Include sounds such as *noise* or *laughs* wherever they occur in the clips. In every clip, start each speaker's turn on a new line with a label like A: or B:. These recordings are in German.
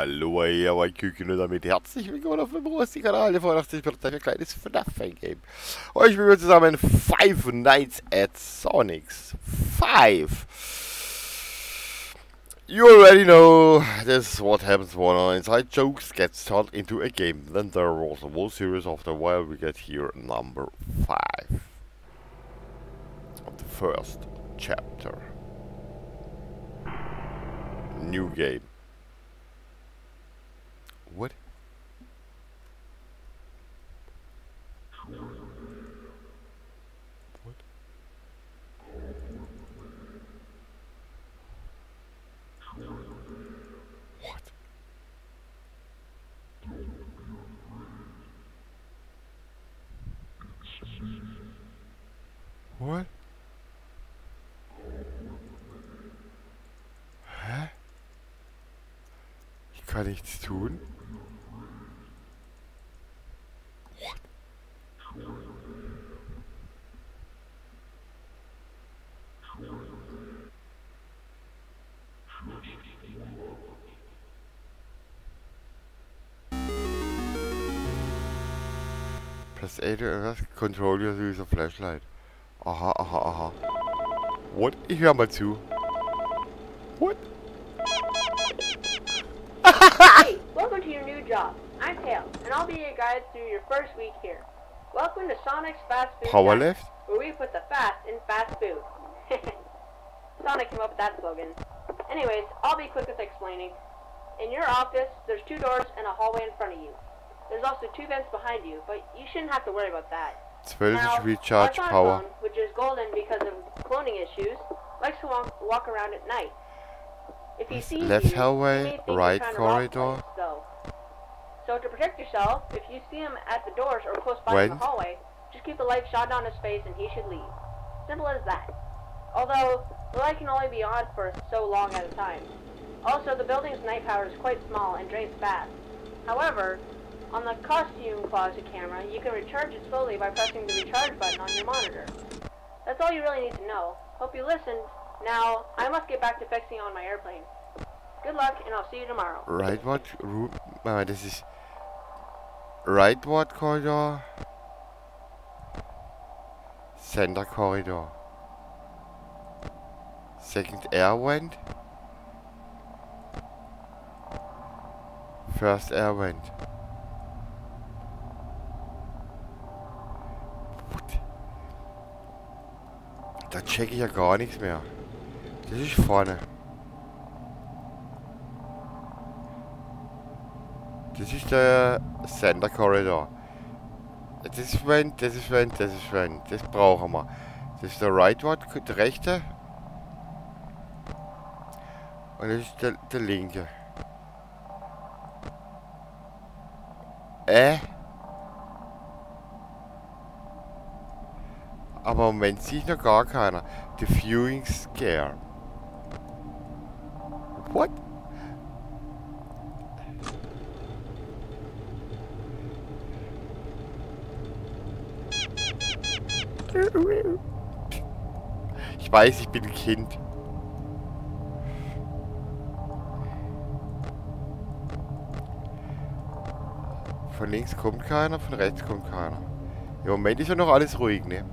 A: Hallo, ihr mein Küken und damit herzlich willkommen auf dem Rosti-Kanal, der 85 für ein kleines FNAF-Game. Heute spielen wir zusammen Five Nights at Sonic's 5. You already know this is what happens when an inside jokes gets turned into a game. Then there was a whole series after a while we get here number 5 of the first chapter. New game. What? What? What? What? Kann nichts tun. Press A to invest, control your use of flashlight. Aha, aha, aha. What? Ich hör mal zu. What?
B: Hey, welcome to your new job. I'm Tails, and I'll be your guide through your first week here. Welcome to Sonic's Fast Food
A: Power
B: Diner,
A: left?
B: where we put the fast in fast food. *laughs* Sonic came up with that slogan. Anyways, I'll be quick with explaining. In your office, there's two doors and a hallway in front of you. There's also two vents behind you, but you shouldn't have to worry about that.
A: 12
B: Now,
A: is recharge power.
B: phone, which is golden because of cloning issues, likes to walk, walk around at night. If he sees
A: left
B: you,
A: hallway,
B: you're
A: right
B: trying to rob the
A: corridor.
B: place. So to protect yourself, if you see him at the doors or close by in the hallway, just keep the light shot on his face and he should leave. Simple as that. Although, the light can only be on for so long at a time. Also, the building's night power is quite small and drains fast. However, on the costume closet camera, you can recharge it slowly by pressing the recharge button on your monitor. That's all you really need to know. Hope you listened. Now, I must get back to fixing on my airplane. Good luck, and I'll see you tomorrow.
A: Right what? Ah, das ist Right what corridor? Center corridor. Second air vent. First air vent. Da check ich ja gar nichts mehr. Das ist vorne. Das ist der Center Corridor. Das ist Vent, das ist Vent, das ist Vent. Das brauchen wir. Das ist der Rightward, der rechte. Und das ist der, der linke. Äh? Aber im Moment sehe ich noch gar keiner. The Viewing Scare. What? Ich weiß, ich bin ein Kind. Von links kommt keiner, von rechts kommt keiner. Im Moment ist ja noch alles ruhig, ne?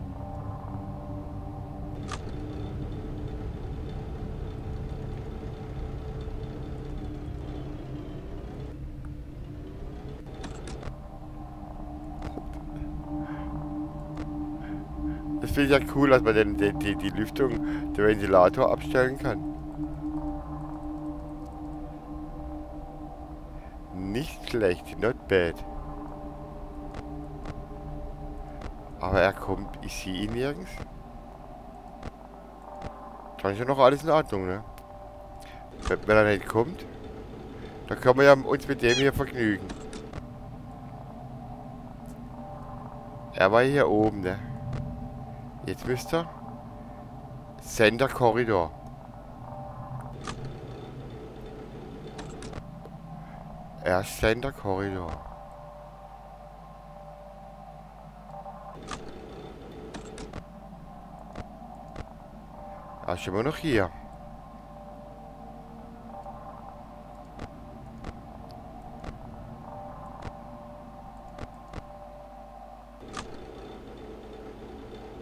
A: Finde ich ja cool, dass man den, die, die, die Lüftung, den Ventilator abstellen kann. Nicht schlecht, not bad. Aber er kommt, ich sehe ihn nirgends. Dann ist ja noch alles in Ordnung, ne? Wenn, er nicht kommt, dann können wir ja uns mit dem hier vergnügen. Er war hier oben, ne? Jetzt müsste er. Center Corridor. Erst Center Corridor. Er ist immer noch hier.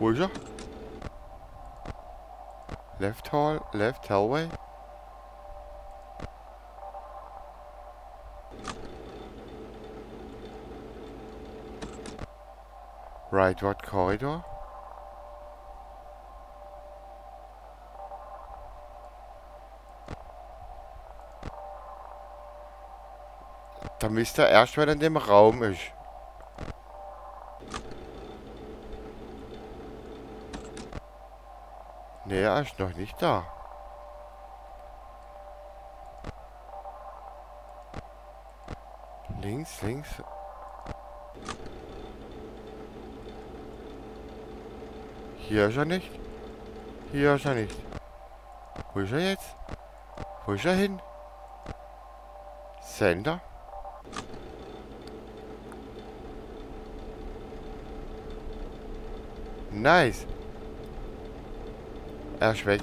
A: Wo ist er? Left Hall, Left Hallway. Right, what corridor? Da müsste er erst, wenn er in dem Raum ist. Nee, er ist noch nicht da. Links, links. Hier ist er nicht. Hier ist er nicht. Wo ist er jetzt? Wo ist er hin? Sender? Nice. Er ist weg.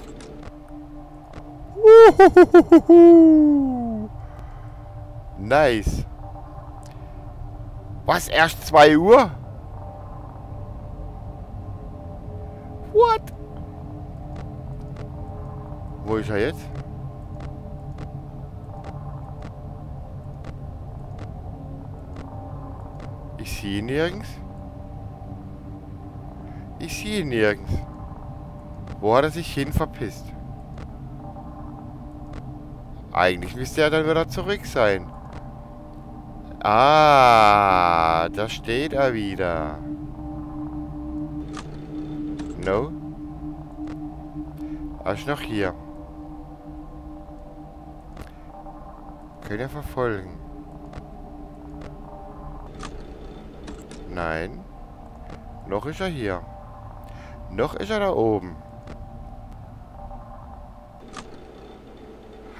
A: Nice. Was? Erst 2 Uhr? What? Wo ist er jetzt? Ich sehe ihn nirgends. Ich sehe ihn nirgends. Wo hat er sich hin verpisst? Eigentlich müsste er dann wieder zurück sein. Ah, da steht er wieder. No? Er ist noch hier. Können wir verfolgen? Nein. Noch ist er hier. Noch ist er da oben.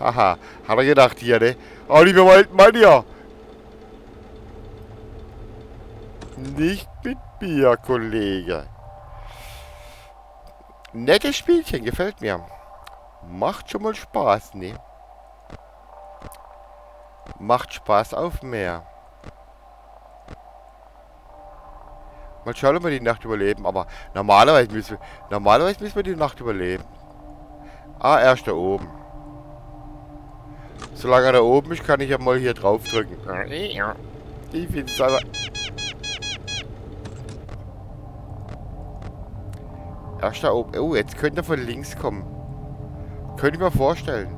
A: Haha, hat er gedacht hier, ne? Oh, liebe Mann hier. Nicht mit mir, Kollege. Nettes Spielchen, gefällt mir. Macht schon mal Spaß, ne? Macht Spaß auf mehr. Mal schauen, ob wir die Nacht überleben. Aber normalerweise müssen wir, normalerweise müssen wir die Nacht überleben. Ah, er ist da oben. Solange er da oben ist, kann ich ja mal hier drauf drücken. Ich finde es einfach... Er ist da oben. Oh, jetzt könnte er von links kommen. Könnte ich mir vorstellen.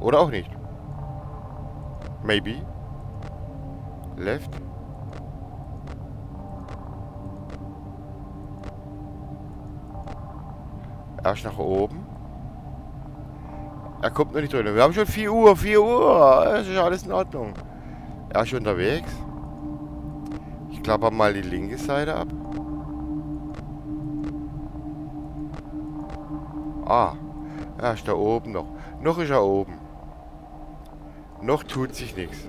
A: Oder auch nicht. Maybe. Left. Erst nach oben. Er kommt noch nicht drin. Wir haben schon 4 Uhr, 4 Uhr. Es ist alles in Ordnung. Er ist unterwegs. Ich klappe mal die linke Seite ab. Ah, er ist da oben noch. Noch ist er oben. Noch tut sich nichts.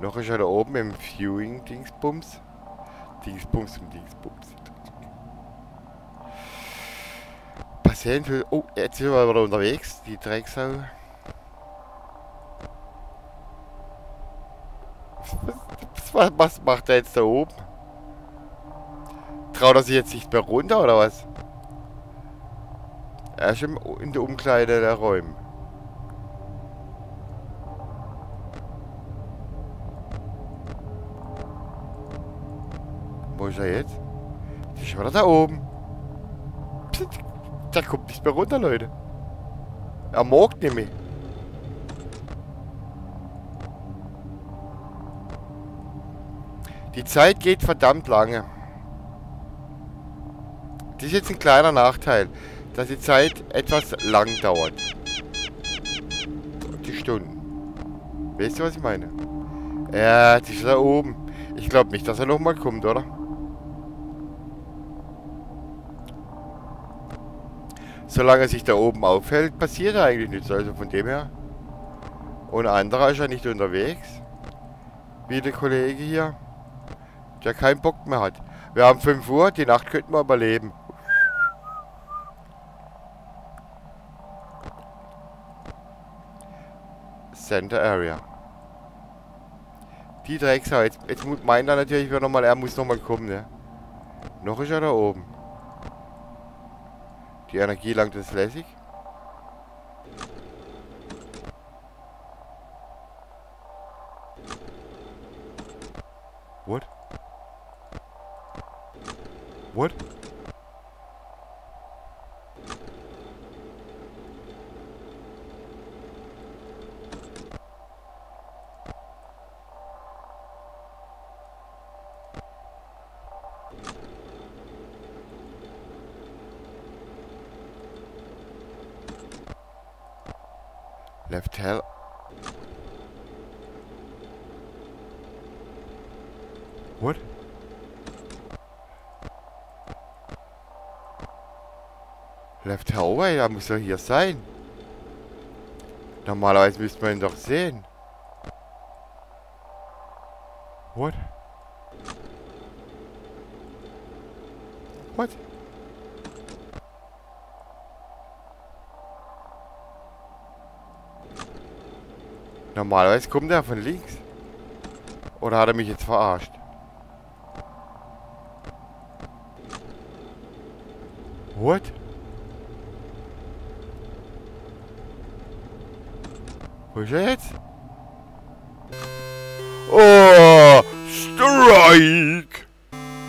A: Noch ist er da oben im Viewing-Dingsbums. Dingsbums und Dingsbums. Passieren für... Oh, jetzt sind wir wieder unterwegs, die Drecksau. Was, was macht er jetzt da oben? Traut er sich jetzt nicht mehr runter, oder was? Er ist in der Umkleide der Räume. Wo ist er jetzt? Ist wieder da oben. Der kommt nicht mehr runter, Leute. Er mag mehr. Die Zeit geht verdammt lange. Das ist jetzt ein kleiner Nachteil, dass die Zeit etwas lang dauert. Die Stunden. Weißt du, was ich meine? Ja, die ist da oben. Ich glaube nicht, dass er nochmal kommt, oder? Solange er sich da oben aufhält, passiert eigentlich nichts. Also von dem her. Und anderer ist ja nicht unterwegs. Wie der Kollege hier. Der keinen Bock mehr hat. Wir haben 5 Uhr, die Nacht könnten wir überleben. Center Area. Die Drecksau. Jetzt, jetzt meint er natürlich wieder nochmal, er muss nochmal kommen, ne? Noch ist er da oben. Die Energie langt uns lässig. What? What? Left hell. What? Left Hallway, da muss er hier sein. Normalerweise müsste man ihn doch sehen. What? What? Normalerweise kommt er von links. Oder hat er mich jetzt verarscht? What? Wo ist er jetzt? Oh, Strike!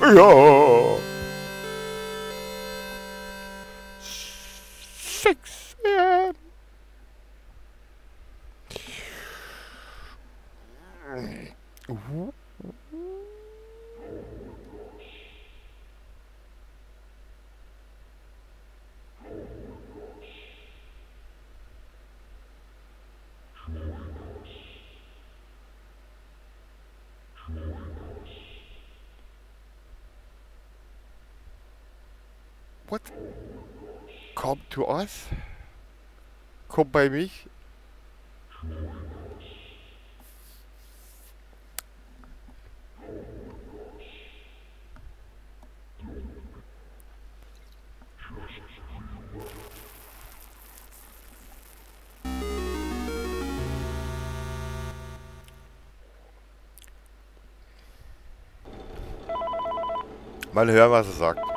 A: Ja! Six AM. What? Kommt to us? Kommt bei mich? Mal hören, was er sagt.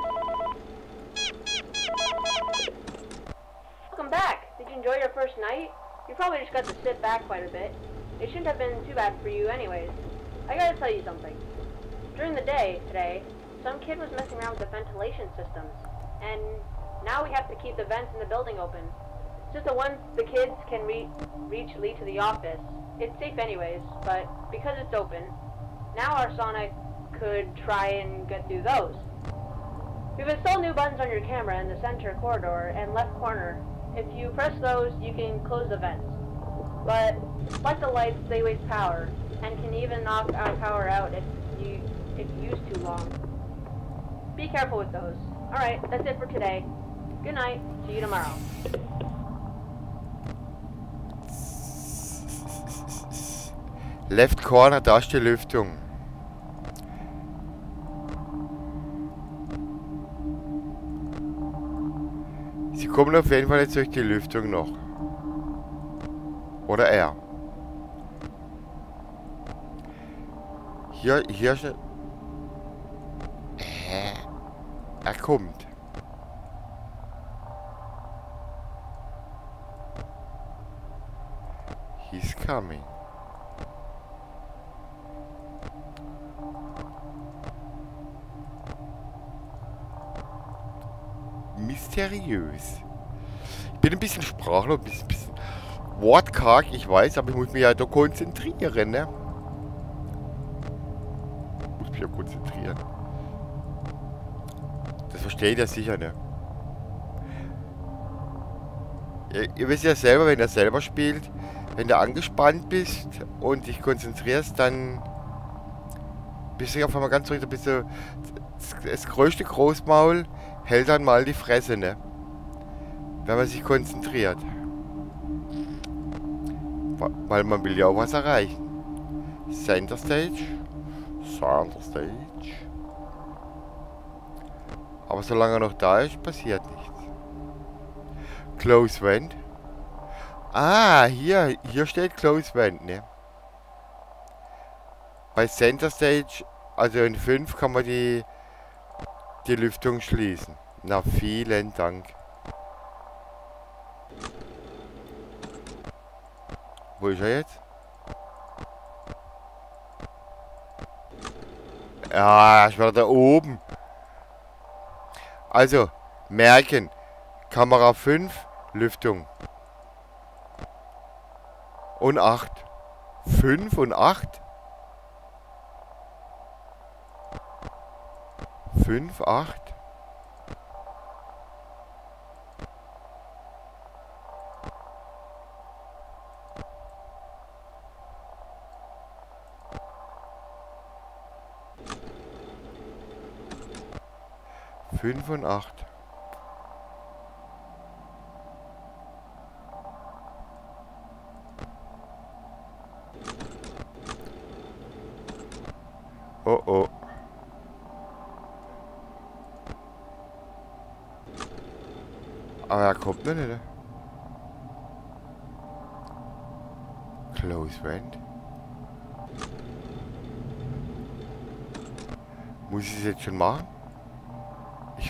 B: Anyways. I gotta tell you something. During the day, today, some kid was messing around with the ventilation systems. And now we have to keep the vents in the building open. Just the ones the kids can re reach lead to the office. It's safe anyways, but because it's open, now our Sonic could try and get through those. We've installed new buttons on your camera in the center corridor and left corner. If you press those, you can close the vents. But like the lights, they waste power and can even knock our power out if you if you use too long. Be careful with those. All right, that's it for today. Good night. See you tomorrow.
A: Left Corner, da ist die Lüftung. Sie kommen auf jeden Fall jetzt durch die Lüftung noch. Oder er. Hier, hier. Hä? Er kommt. He's coming. Mysteriös. Ich bin ein bisschen sprachlos, ein bisschen wortkarg, ich weiß, aber ich muss mich ja da konzentrieren, ne? Ich muss mich ja konzentrieren. Das versteht ihr sicher, ne? Ihr, ihr wisst ja selber, wenn ihr selber spielt, wenn du angespannt bist und dich konzentrierst, dann bist du auf einmal ganz ruhig, bist du das größte Großmaul hält dann mal die Fresse, ne? Wenn man sich konzentriert. Weil man will ja auch was erreichen. Center Stage. Center Stage. Aber solange er noch da ist, passiert nichts. Close Vent. Ah, hier, hier steht Close Vent, ne? bei Center Stage, also in 5, kann man die, die Lüftung schließen. Na, vielen Dank. Wo ist er jetzt? Ja, ich war da oben. Also, merken. Kamera 5, Lüftung. Und 8. 5 und 8? 5, 8? 5 und 8.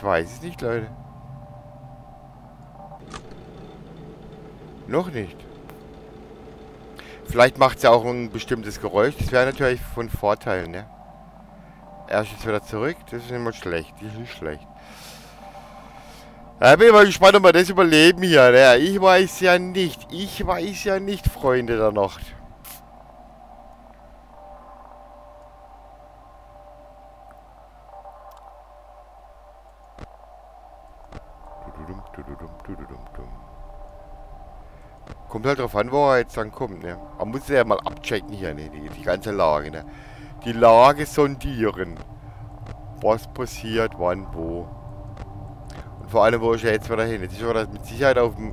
A: Ich weiß es nicht, Leute. Noch nicht. Vielleicht macht es ja auch ein bestimmtes Geräusch. Das wäre natürlich von Vorteil, ne? Er ist jetzt wieder zurück. Das ist immer schlecht. Das ist nicht schlecht. Da bin ich mal gespannt, ob wir das überleben hier. Ne? Ich weiß ja nicht. Ich weiß ja nicht, Freunde der Nacht. Kommt halt drauf an, wo er jetzt dann kommt, ne? Man muss ja mal abchecken hier, ne? Die, die ganze Lage, ne? Die Lage sondieren. Was passiert, wann, wo. Und vor allem, wo ist er jetzt wieder hin? Jetzt ist er mit Sicherheit auf dem...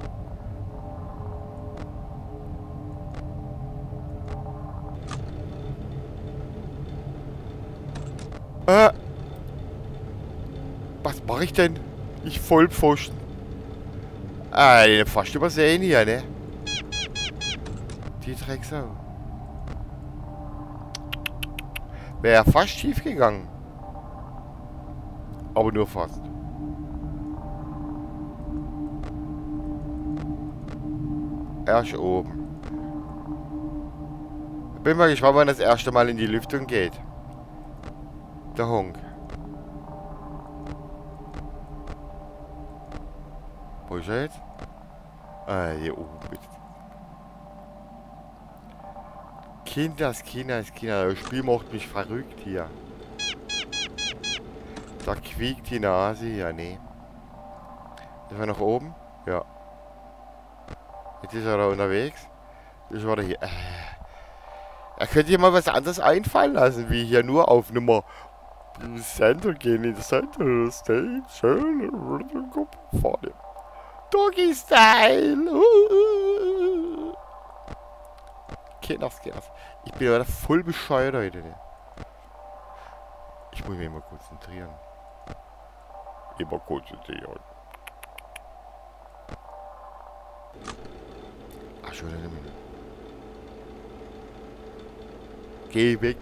A: Äh. Was mache ich denn? Ich Vollpfosten. Ah, fast übersehen hier, ne? Die Drecksau. Wäre fast schief gegangen. Aber nur fast. Erst oben. Bin mal gespannt, wann das erste Mal in die Lüftung geht. Der Honk. Wo ist er jetzt? Ah, hier oben. Kinders, Kinders, Kinder. Das Spiel macht mich verrückt hier. Da quiekt die Nase. Ja, nee. Ist er nach oben? Ja. Jetzt ist er da unterwegs. Jetzt war er hier. Äh. Er könnte hier mal was anderes einfallen lassen, wie hier nur auf Nummer Center gehen in Center Stage. Schön. Vorne. Doggy Style. Uh. Kinders, Kinders. Ich bin aber voll bescheuert heute. Ne? Ich muss mich immer konzentrieren. Immer konzentrieren. Ach, schon eine Minute. Geh weg.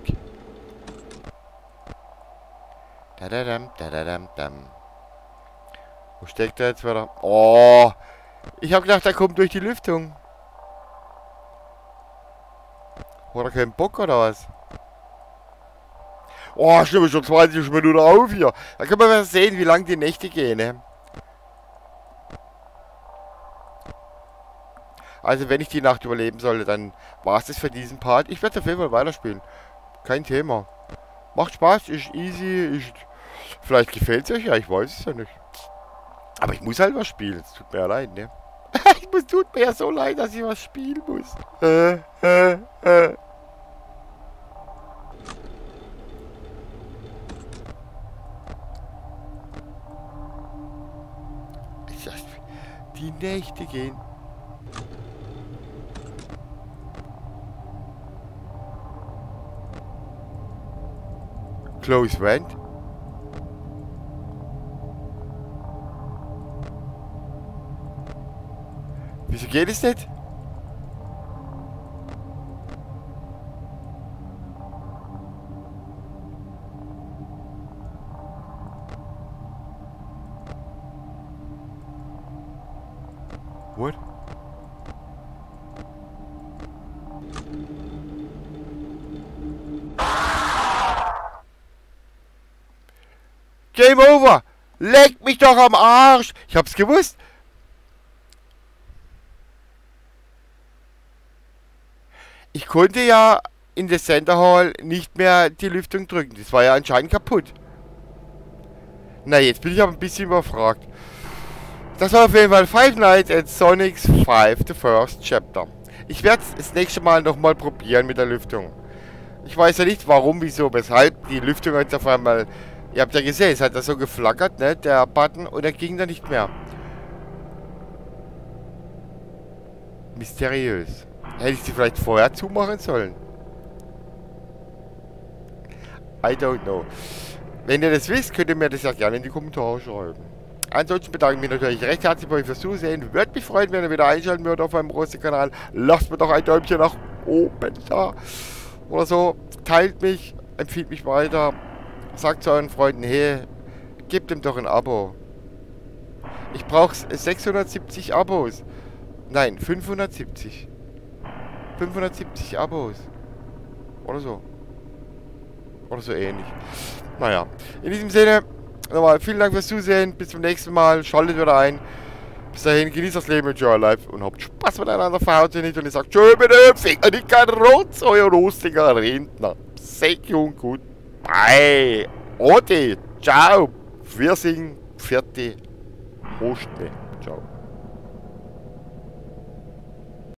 A: Da da dam, da da dam, dam. Wo steckt er jetzt wieder? Oh! Ich hab gedacht, er kommt durch die Lüftung. Hat er keinen Bock oder was? Oh, stimmt schon 20 Minuten auf hier. Da können wir mal sehen, wie lang die Nächte gehen, ne? Also wenn ich die Nacht überleben sollte, dann war es das für diesen Part. Ich werde auf jeden Fall weiterspielen. Kein Thema. Macht Spaß, ist easy, ist... Vielleicht gefällt es euch ja, ich weiß es ja nicht. Aber ich muss halt was spielen, es tut mir leid, ne? Muss, tut mir ja so leid, dass ich was spielen muss. Äh, äh, äh. Die Nächte gehen. Close vent. Wieso geht es nicht? What? Game over! Leck mich doch am Arsch! Ich hab's gewusst! Ich konnte ja in der Center Hall nicht mehr die Lüftung drücken. Das war ja anscheinend kaputt. Na, jetzt bin ich aber ein bisschen überfragt. Das war auf jeden Fall Five Nights at Sonic's 5, The First Chapter. Ich werde es das nächste Mal nochmal probieren mit der Lüftung. Ich weiß ja nicht, warum, wieso, weshalb die Lüftung jetzt auf einmal... Ihr habt ja gesehen, es hat da so geflackert, ne, der Button, und er ging dann nicht mehr. Mysteriös. Hätte ich sie vielleicht vorher zumachen sollen? I don't know. Wenn ihr das wisst, könnt ihr mir das ja gerne in die Kommentare schreiben. Ansonsten bedanke ich mich natürlich recht herzlich bei euch fürs Zusehen. Würde mich freuen, wenn ihr wieder einschalten würdet auf meinem großen Kanal. Lasst mir doch ein Däumchen nach oben da. Oder so. Teilt mich, empfiehlt mich weiter. Sagt zu euren Freunden, hey, gebt ihm doch ein Abo. Ich brauche 670 Abos. Nein, 570. 570 Abos. Oder so. Oder so ähnlich. Naja, in diesem Sinne, nochmal vielen Dank fürs Zusehen. Bis zum nächsten Mal. Schaltet wieder ein. Bis dahin, genießt das Leben mit Joy Life und habt Spaß miteinander. Verhaut ihr nicht und ich sag Tschö mit dem Finger, kein Rotz, euer lustiger Rentner. Thank you und goodbye. Ode, ciao. Wir singen, vierte, Hostme. Ciao.